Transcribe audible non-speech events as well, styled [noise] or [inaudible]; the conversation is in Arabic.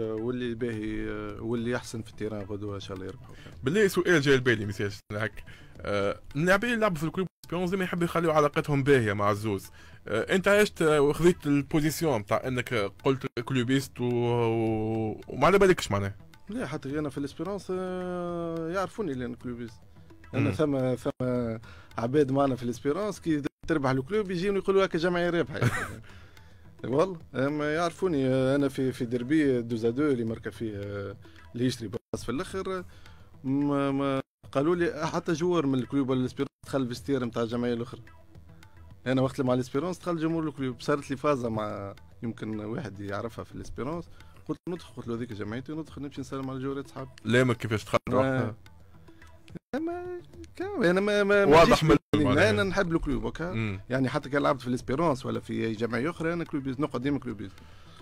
واللي باهي واللي احسن في ال terrain غدوه إن شاء الله يربحوا بالله سؤال جاي البالي مثال هك اللاعبين اللي لعبوا في ال Club Espérance ديما يحبوا يخليوا علاقتهم باهيه مع الزوز. آه، أنت عشت وخذيت ال position تاع إنك قلت clubiste و... وما على بالكش معناها لا حتى أنا في ال Espérance آه، يعرفوني لأن clubiste. أنا ثم ثم عباد معنا في ال Espérance كي تربح ال Club يجيوني يقولوا هكا جمعية رابحه [laughs] والله ما يعرفوني أنا في في دربي deux à deux اللي مركب فيه اللي يشتري passe في الأخر ما, ما قالوا لي حتى جوار من ال Club ولا ال Espérance دخل vestiaire نتاع الجمعية الأخرى. أنا وقت مع ال Espérance دخل جمهور ال Club صارت لي فازة مع يمكن واحد يعرفها في ال Espérance قلت ندخل قلت له هذيك جمعيتي ندخل نمشي نسلم على جوارات صحاب لا ما كيفاش دخلت ما أنا ما ما واضح من أنا نحب ال Club يعني حتى كان لعبت في ال Espérance ولا في جمعية أخرى أنا clubiste نقعد ديما clubiste